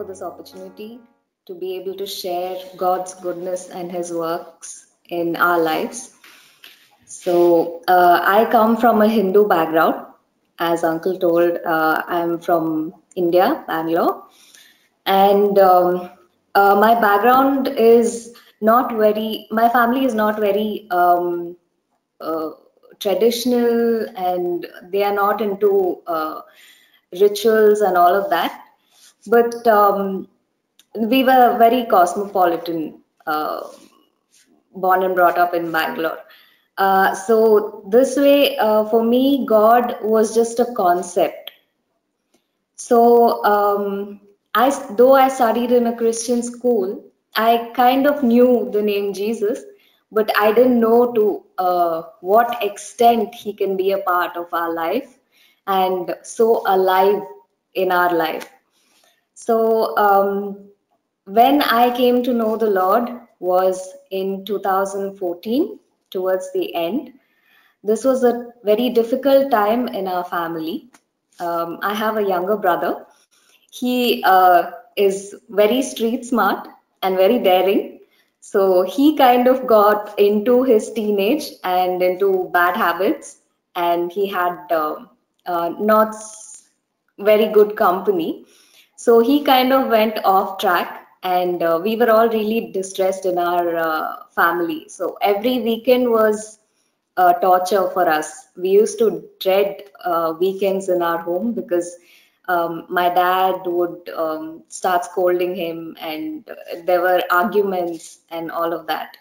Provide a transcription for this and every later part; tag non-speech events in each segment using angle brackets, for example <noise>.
for this opportunity to be able to share God's goodness and His works in our lives. So, uh, I come from a Hindu background. As Uncle told, uh, I'm from India, Bangalore. And um, uh, my background is not very, my family is not very um, uh, traditional and they are not into uh, rituals and all of that. But um, we were very cosmopolitan, uh, born and brought up in Bangalore. Uh, so this way, uh, for me, God was just a concept. So um, I, though I studied in a Christian school, I kind of knew the name Jesus, but I didn't know to uh, what extent he can be a part of our life and so alive in our life. So um, when I came to know the Lord was in 2014 towards the end. This was a very difficult time in our family. Um, I have a younger brother. He uh, is very street smart and very daring. So he kind of got into his teenage and into bad habits, and he had uh, uh, not very good company. So he kind of went off track, and uh, we were all really distressed in our uh, family. So every weekend was uh, torture for us. We used to dread uh, weekends in our home because um, my dad would um, start scolding him, and there were arguments and all of that.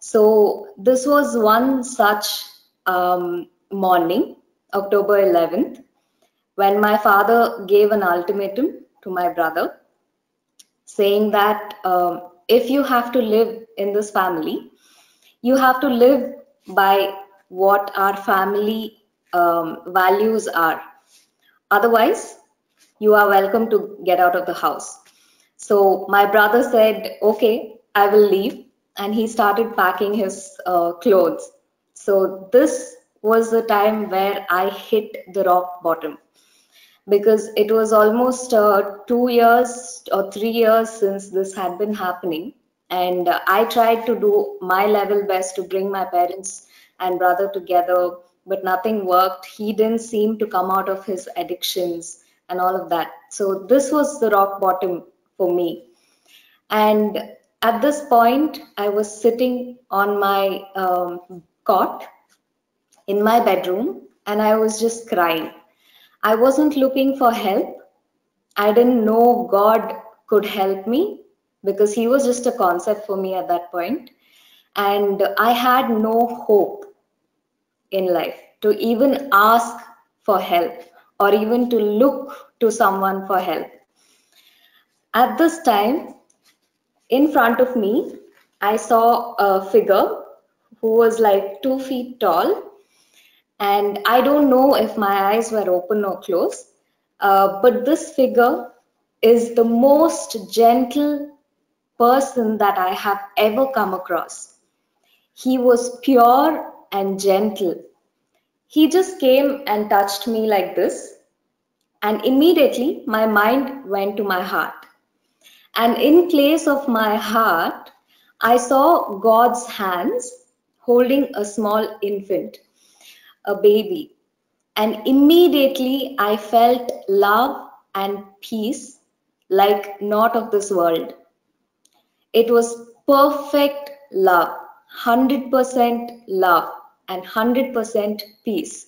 So this was one such um, morning, October 11th, when my father gave an ultimatum to my brother, saying that um, if you have to live in this family, you have to live by what our family um, values are. Otherwise, you are welcome to get out of the house. So my brother said, okay, I will leave. And he started packing his uh, clothes. So this was the time where I hit the rock bottom because it was almost uh, two years or three years since this had been happening. And uh, I tried to do my level best to bring my parents and brother together, but nothing worked. He didn't seem to come out of his addictions and all of that. So this was the rock bottom for me. And at this point, I was sitting on my um, cot in my bedroom and I was just crying. I wasn't looking for help. I didn't know God could help me because He was just a concept for me at that point. And I had no hope in life to even ask for help or even to look to someone for help. At this time, in front of me, I saw a figure who was like two feet tall. And I don't know if my eyes were open or closed, uh, but this figure is the most gentle person that I have ever come across. He was pure and gentle. He just came and touched me like this, and immediately my mind went to my heart. And in place of my heart, I saw God's hands holding a small infant, a baby. And immediately I felt love and peace like not of this world. It was perfect love, 100% love, and 100% peace.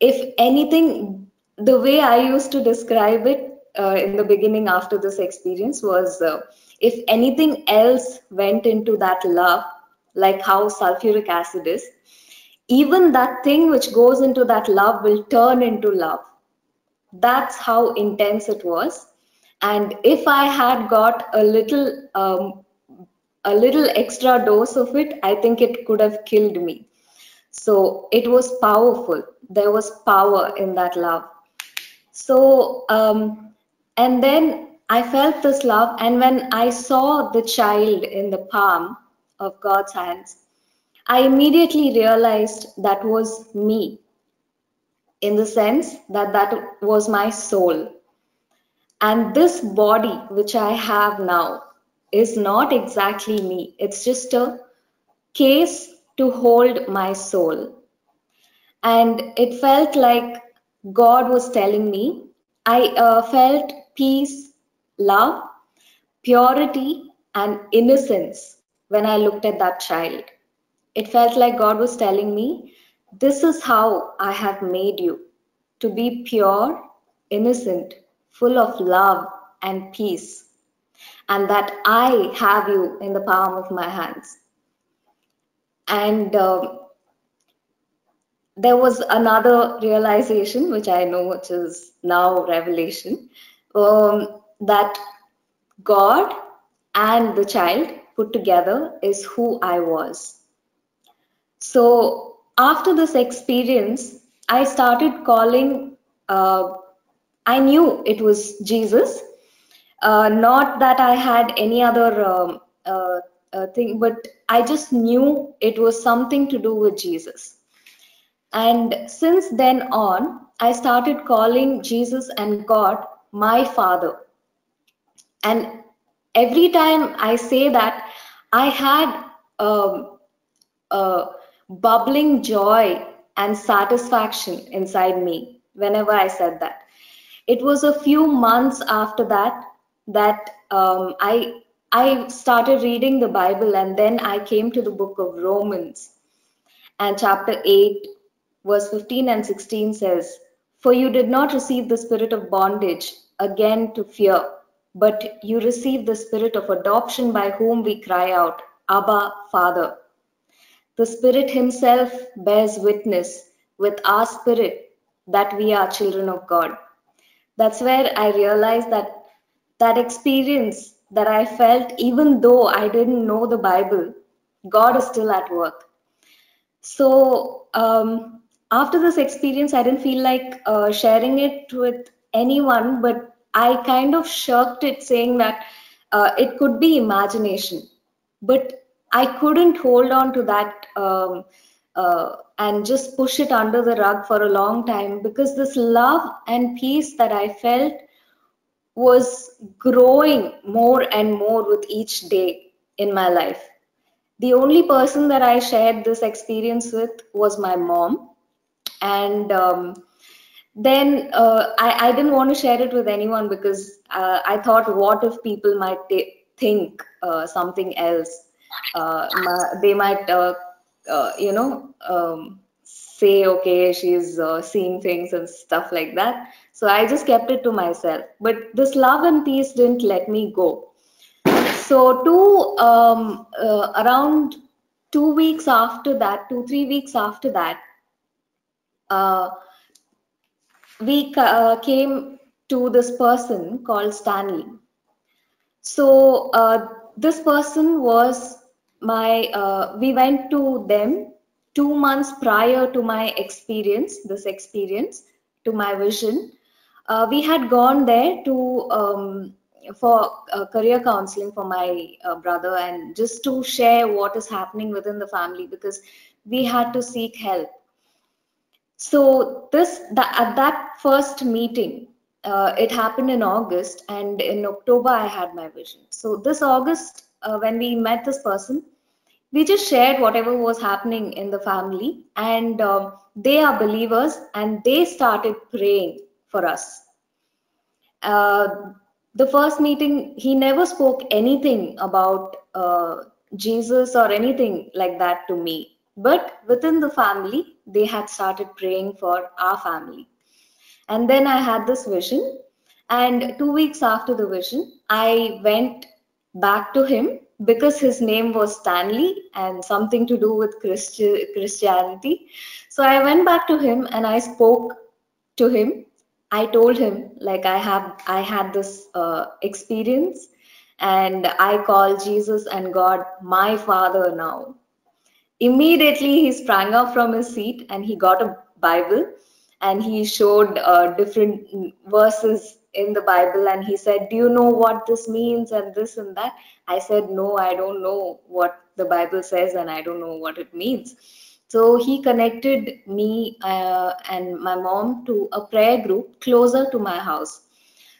If anything, the way I used to describe it uh, in the beginning after this experience was uh, if anything else went into that love, like how sulfuric acid is, even that thing which goes into that love will turn into love. That's how intense it was. And if I had got a little um, a little extra dose of it, I think it could have killed me. So it was powerful. There was power in that love. So, um, and then I felt this love. And when I saw the child in the palm of God's hands, I immediately realized that was me in the sense that that was my soul. And this body, which I have now, is not exactly me. It's just a case to hold my soul. And it felt like God was telling me, I uh, felt peace, love, purity, and innocence when I looked at that child. It felt like God was telling me, This is how I have made you to be pure, innocent, full of love and peace, and that I have you in the palm of my hands. And um, there was another realization, which I know, which is now revelation, um, that God and the child put together is who I was. So after this experience, I started calling, uh, I knew it was Jesus, uh, not that I had any other um, uh, uh thing, but I just knew it was something to do with Jesus. And since then on, I started calling Jesus and God my Father. And every time I say that, I had um, a bubbling joy and satisfaction inside me whenever I said that. It was a few months after that that um, I I started reading the Bible and then I came to the book of Romans and chapter 8 verse 15 and 16 says, For you did not receive the spirit of bondage again to fear, but you received the spirit of adoption by whom we cry out, Abba, Father. The Spirit Himself bears witness with our spirit that we are children of God. That's where I realized that that experience that I felt, even though I didn't know the Bible, God is still at work. So, um, after this experience, I didn't feel like uh, sharing it with anyone, but I kind of shirked it, saying that uh, it could be imagination. But I couldn't hold on to that um, uh, and just push it under the rug for a long time because this love and peace that I felt was growing more and more with each day in my life. The only person that I shared this experience with was my mom and um, then uh, I, I, didn't want to share it with anyone because uh, I thought, what if people might think uh, something else? Uh, they might, uh, uh, you know, um, say, okay, she's seeing things and stuff like that. So I just kept it to myself. But this love and peace didn't let me go. So, two um, around two weeks after that, two three weeks after that, uh, we uh, came to this person called Stanley. So uh, this person was my, uh, we went to them two months prior to my experience, this experience, to my vision. Uh, we had gone there to um, for uh, career counseling for my uh, brother and just to share what is happening within the family because we had to seek help so this the, at that first meeting, uh, it happened in August, and in October I had my vision. So this August, uh, when we met this person, we just shared whatever was happening in the family, and um, they are believers, and they started praying for us. Uh, the first meeting, he never spoke anything about uh, Jesus or anything like that to me but within the family, they had started praying for our family. And then I had this vision. And two weeks after the vision, I went back to him because his name was Stanley and something to do with Christi- Christianity. So I went back to him and I spoke to him. I told him like I have I had this uh, experience and I call Jesus and God my father now immediately he sprang up from his seat and he got a bible and he showed uh, different verses in the bible and he said do you know what this means and this and that? I said no i don't know what the bible says and i don't know what it means. So he connected me uh, and my mom to a prayer group closer to my house.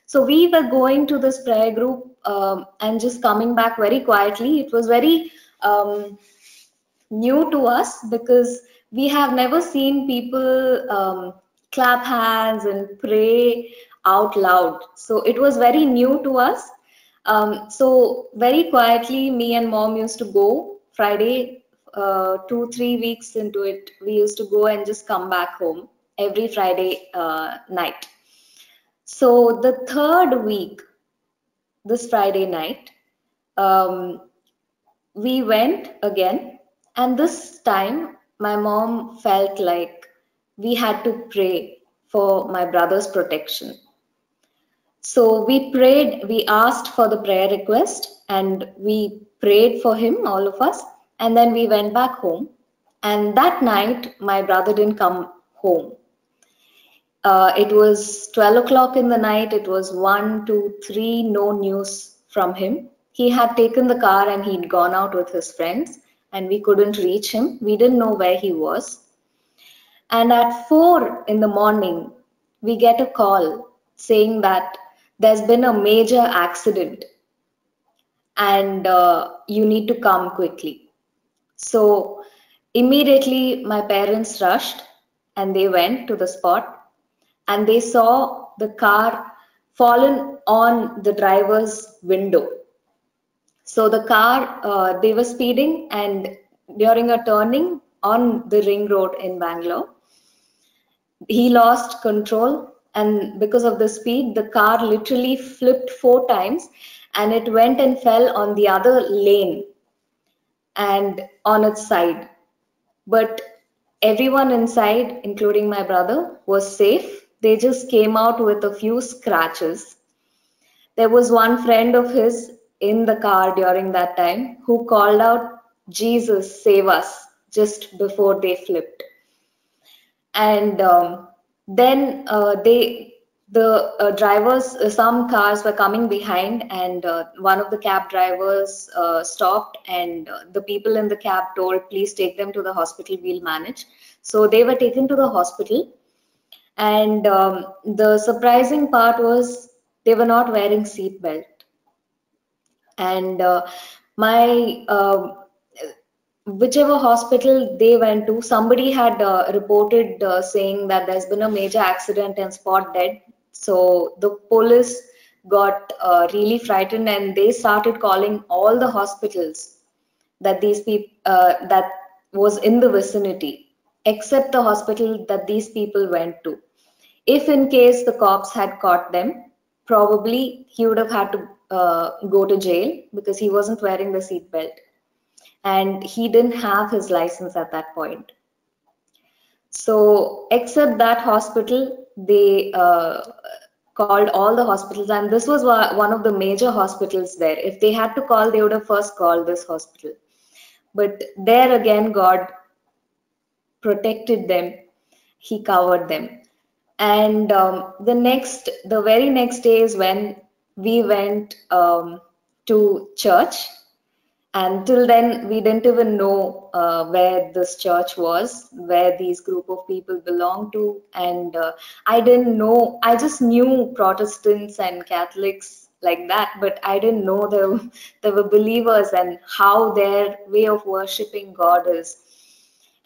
So we were going to this prayer group um, and just coming back very quietly. It was very um, new to us because we have never seen people um, clap hands and pray out loud. So it was very new to us. Um, so very quietly, me and mom used to go Friday, uh, two, three weeks into it, we used to go and just come back home every Friday uh, night. So the third week, this Friday night, um, we went again, and this time my mom felt like we had to pray for my brother's protection. So we prayed, we asked for the prayer request, and we prayed for him, all of us, and then we went back home. And that night, my brother didn't come home uh, it was 12 o'clock in the night. It was one, two, three, no news from him. He had taken the car and he'd gone out with his friends, and we couldn't reach him. We didn't know where he was. And at four in the morning, we get a call saying that there's been a major accident and uh, you need to come quickly. So immediately, my parents rushed and they went to the spot and they saw the car fallen on the driver's window. So the car, uh, they were speeding and during a turning on the ring road in Bangalore, he lost control and because of the speed, the car literally flipped four times and it went and fell on the other lane and on its side. But everyone inside, including my brother, was safe they just came out with a few scratches. There was one friend of his in the car during that time who called out, Jesus, save us, just before they flipped. And um, then uh, they, the uh, drivers, uh, some cars were coming behind, and uh, one of the cab drivers uh, stopped, and uh, the people in the cab told, please take them to the hospital, we'll manage. So they were taken to the hospital and um, the surprising part was they were not wearing seat belt. And my uh, whichever hospital they went to, somebody had uh, reported uh, saying that there's been a major accident and spot dead. So the police got uh, really frightened and they started calling all the hospitals that these people uh, that was in the vicinity except the hospital that these people went to if in case the cops had caught them, probably he would have had to uh, go to jail because he wasn't wearing the seatbelt. And he didn't have his license at that point. So, except that hospital, they uh, called all the hospitals, and this was one of the major hospitals there. If they had to call, they would have first called this hospital. But there again, God protected them, He covered them and um, the next the very next day is when we went um, to church and till then we didn't even know uh, where this church was where these group of people belonged to and uh, i didn't know i just knew protestants and catholics like that but i didn't know there, <laughs> there were believers and how their way of worshiping god is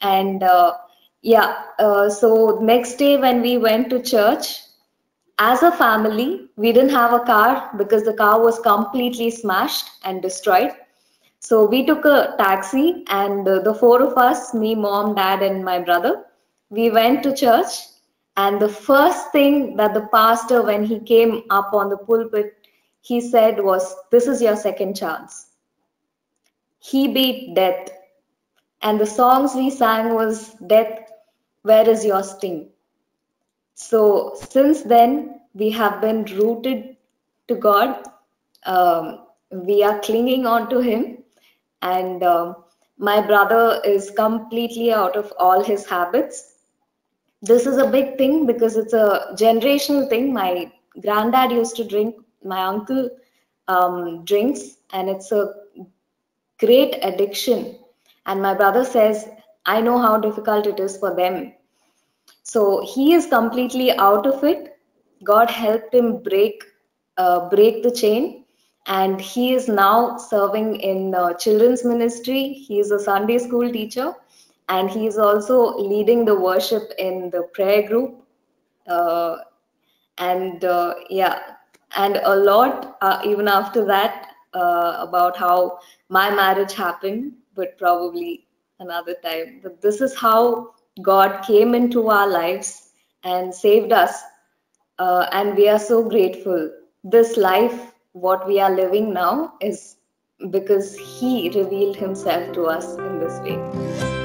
and uh, yeah. Uh, so next day when we went to church, as a family, we didn't have a car because the car was completely smashed and destroyed. So we took a taxi and uh, the four of us, me, mom, dad, and my brother, we went to church. And the first thing that the pastor, when he came up on the pulpit, he said was, This is your second chance. He beat death. And the songs we sang was Death where is your sting? So since then, we have been rooted to God. Um, we are clinging on to Him. And um, my brother is completely out of all his habits. This is a big thing because it's a generational thing. My granddad used to drink, my uncle um, drinks, and it's a great addiction. And my brother says I know how difficult it is for them. So he is completely out of it. God helped him break uh, break the chain. And he is now serving in uh, children's ministry. He is a Sunday school teacher, and he is also leading the worship in the prayer group. Uh, and uh, yeah, and a lot uh, even after that uh, about how my marriage happened, but probably another time. But this is how God came into our lives and saved us. Uh, and we are so grateful. This life, what we are living now, is because He revealed Himself to us in this way.